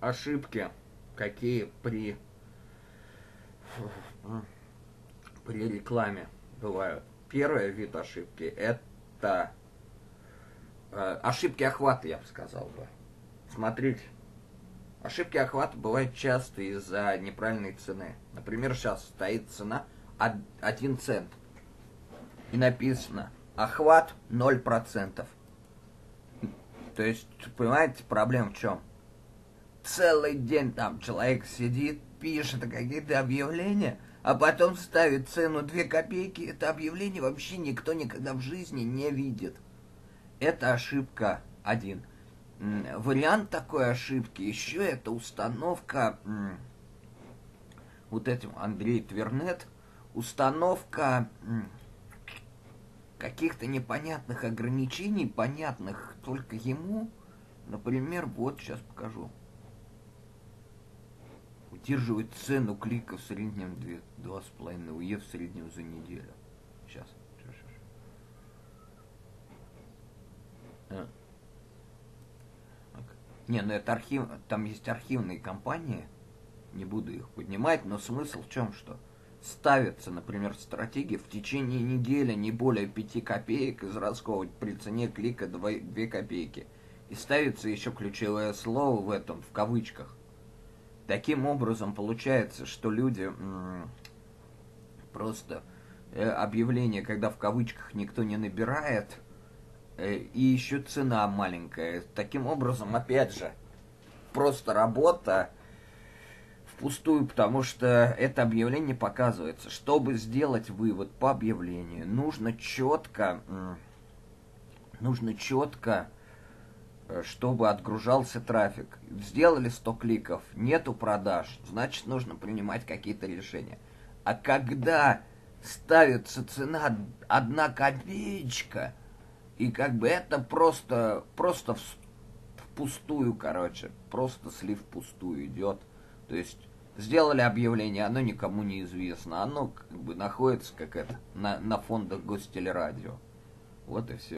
ошибки, какие при, при рекламе бывают. Первый вид ошибки это э, ошибки охвата, я бы сказал бы. Смотрите, ошибки охвата бывают часто из-за неправильной цены. Например, сейчас стоит цена 1 цент. И написано охват 0%. То есть, понимаете, проблема в чем? Целый день там человек сидит, пишет какие-то объявления, а потом ставит цену 2 копейки. Это объявление вообще никто никогда в жизни не видит. Это ошибка один. Вариант такой ошибки еще это установка вот этим Андрей Твернет, установка каких-то непонятных ограничений, понятных только ему. Например, вот сейчас покажу. Удерживает цену клика в среднем 2,5 УЕ в среднем за неделю. Сейчас. А. Не, ну это архив, там есть архивные компании, не буду их поднимать, но смысл в чем, что ставится, например, стратегия в течение недели не более 5 копеек израсходовать при цене клика 2, 2 копейки. И ставится еще ключевое слово в этом, в кавычках. Таким образом, получается, что люди просто э, объявление, когда в кавычках никто не набирает, э, и еще цена маленькая. Таким образом, опять же, просто работа впустую, потому что это объявление показывается. Чтобы сделать вывод по объявлению, нужно четко, нужно четко, чтобы отгружался трафик. Сделали 100 кликов, нету продаж, значит нужно принимать какие-то решения. А когда ставится цена одна копеечка, и как бы это просто, просто впустую, короче, просто слив впустую идет. То есть сделали объявление, оно никому не известно, оно как бы находится как это на, на фондах гостелерадио. Вот и все.